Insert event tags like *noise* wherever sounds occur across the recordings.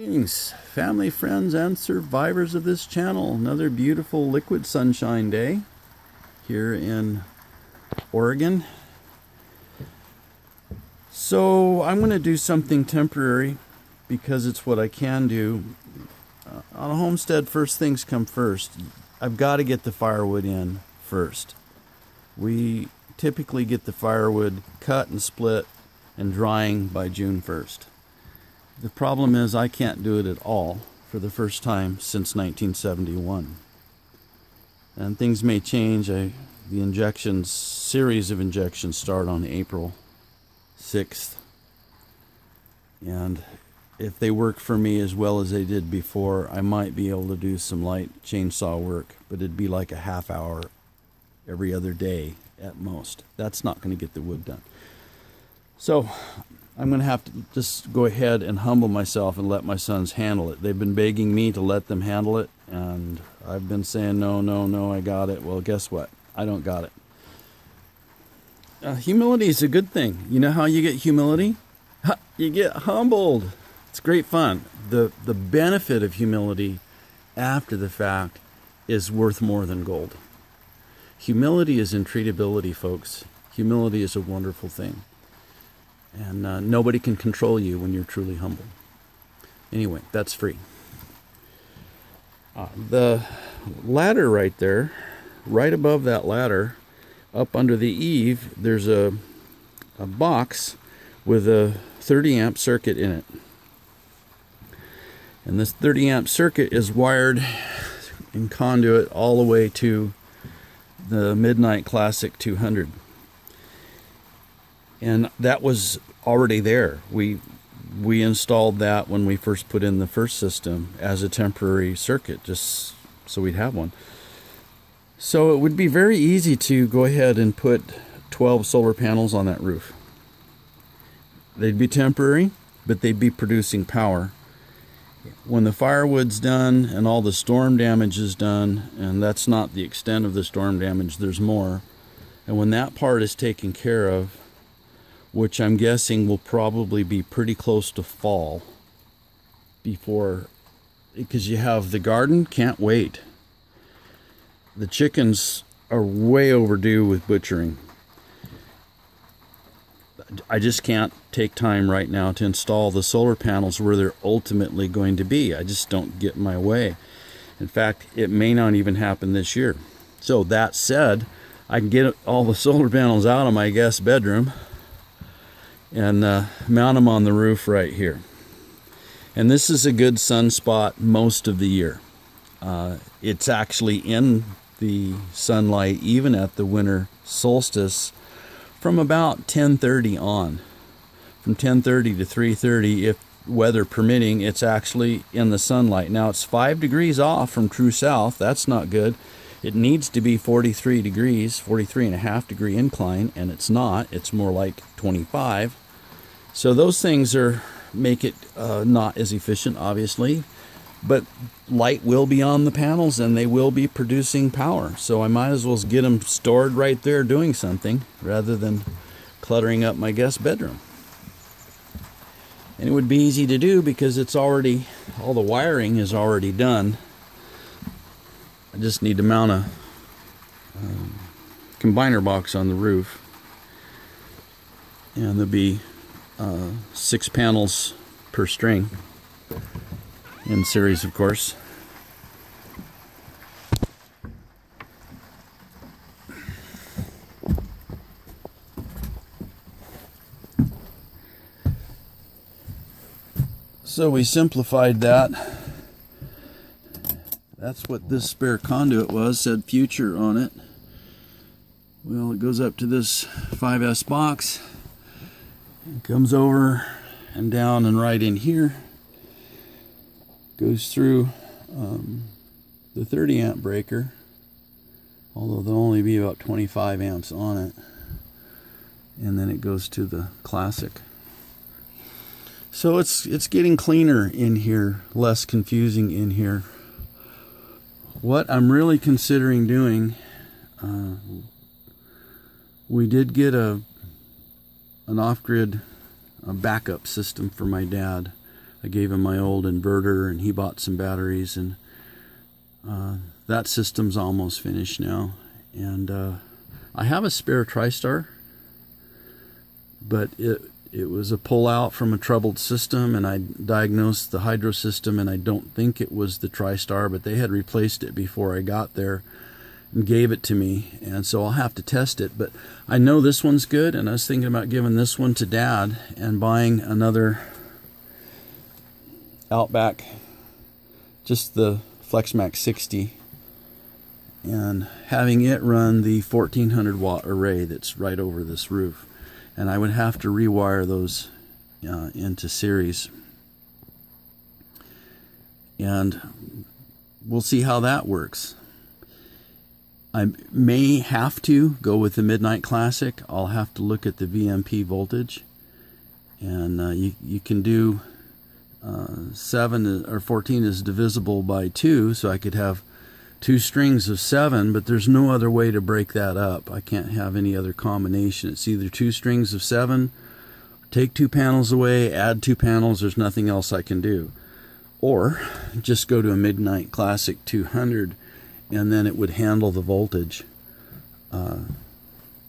Greetings, family, friends, and survivors of this channel. Another beautiful liquid sunshine day here in Oregon. So I'm going to do something temporary because it's what I can do. Uh, on a homestead, first things come first. I've got to get the firewood in first. We typically get the firewood cut and split and drying by June 1st. The problem is I can't do it at all for the first time since 1971. And things may change. I, the injections, series of injections start on April 6th. And if they work for me as well as they did before, I might be able to do some light chainsaw work, but it'd be like a half hour every other day at most. That's not going to get the wood done. So I'm going to have to just go ahead and humble myself and let my sons handle it. They've been begging me to let them handle it, and I've been saying, no, no, no, I got it. Well, guess what? I don't got it. Uh, humility is a good thing. You know how you get humility? You get humbled. It's great fun. The, the benefit of humility after the fact is worth more than gold. Humility is entreatability, folks. Humility is a wonderful thing. And uh, nobody can control you when you're truly humble. Anyway, that's free. Uh, the ladder right there, right above that ladder, up under the eave, there's a, a box with a 30 amp circuit in it. And this 30 amp circuit is wired in conduit all the way to the Midnight Classic 200 and that was already there. We we installed that when we first put in the first system as a temporary circuit, just so we'd have one. So it would be very easy to go ahead and put 12 solar panels on that roof. They'd be temporary, but they'd be producing power. When the firewood's done and all the storm damage is done, and that's not the extent of the storm damage, there's more. And when that part is taken care of, which I'm guessing will probably be pretty close to fall before because you have the garden can't wait. The chickens are way overdue with butchering. I just can't take time right now to install the solar panels where they're ultimately going to be. I just don't get my way. In fact it may not even happen this year. So that said I can get all the solar panels out of my guest bedroom and uh, mount them on the roof right here. And this is a good sunspot most of the year. Uh, it's actually in the sunlight even at the winter solstice from about 10:30 on. From 10:30 to 3:30 if weather permitting, it's actually in the sunlight. Now it's 5 degrees off from true south. That's not good. It needs to be 43 degrees, 43 and a half degree incline, and it's not. It's more like 25. So those things are make it uh, not as efficient, obviously, but light will be on the panels and they will be producing power. So I might as well get them stored right there doing something rather than cluttering up my guest bedroom. And it would be easy to do because it's already, all the wiring is already done. Just need to mount a um, combiner box on the roof. And there'll be uh, six panels per string in series of course so we simplified that that's what this spare conduit was said future on it well it goes up to this 5s box comes over and down and right in here. Goes through um, the 30 amp breaker, although there'll only be about 25 amps on it. And then it goes to the classic. So it's it's getting cleaner in here, less confusing in here. What I'm really considering doing, uh, we did get a an off-grid backup system for my dad I gave him my old inverter and he bought some batteries and uh, that system's almost finished now. And uh, I have a spare TriStar, but it it was a pullout from a troubled system and I diagnosed the hydro system and I don't think it was the TriStar, but they had replaced it before I got there and gave it to me and so I'll have to test it. But I know this one's good and I was thinking about giving this one to dad and buying another Outback just the FlexMax 60 and having it run the 1400 watt array that's right over this roof and I would have to rewire those uh, into series and we'll see how that works I may have to go with the Midnight Classic. I'll have to look at the VMP voltage. And uh, you, you can do uh, 7 or 14 is divisible by 2, so I could have two strings of 7, but there's no other way to break that up. I can't have any other combination. It's either two strings of 7, take two panels away, add two panels, there's nothing else I can do. Or just go to a Midnight Classic 200 and then it would handle the voltage uh,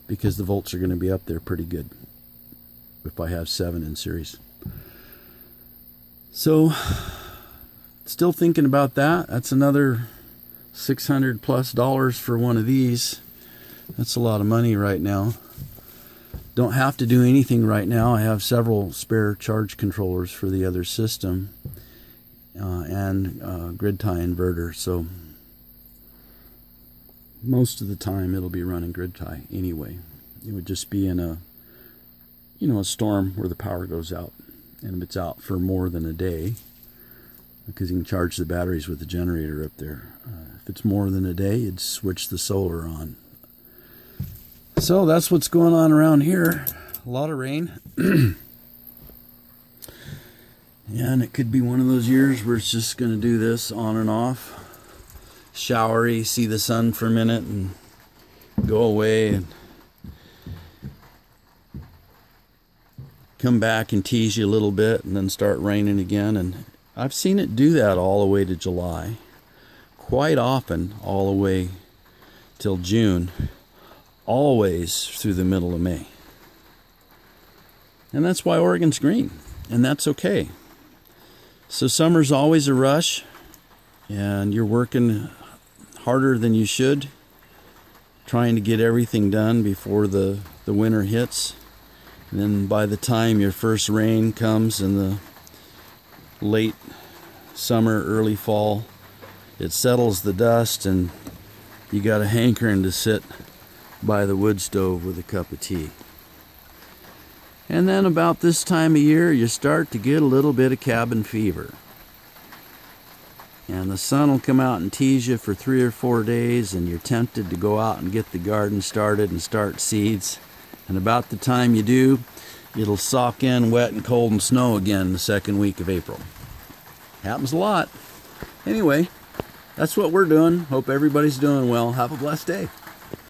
because the volts are going to be up there pretty good if I have 7 in series. So, still thinking about that. That's another 600 plus dollars for one of these. That's a lot of money right now. Don't have to do anything right now. I have several spare charge controllers for the other system uh, and uh, grid tie inverter. So most of the time it'll be running grid tie anyway. It would just be in a you know a storm where the power goes out and if it's out for more than a day because you can charge the batteries with the generator up there. Uh, if it's more than a day, you'd switch the solar on. So that's what's going on around here. A lot of rain. *clears throat* And it could be one of those years where it's just going to do this on and off showery, see the sun for a minute and go away and come back and tease you a little bit and then start raining again. And I've seen it do that all the way to July. Quite often, all the way till June, always through the middle of May. And that's why Oregon's green, and that's okay. So summer's always a rush, and you're working harder than you should, trying to get everything done before the, the winter hits. And then by the time your first rain comes and the late summer, early fall, it settles the dust and you got a hankering to sit by the wood stove with a cup of tea. And then about this time of year, you start to get a little bit of cabin fever. And the sun will come out and tease you for three or four days and you're tempted to go out and get the garden started and start seeds. And about the time you do it'll sock in wet and cold and snow again the second week of April. Happens a lot. Anyway that's what we're doing. Hope everybody's doing well. Have a blessed day